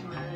ใช่ไหม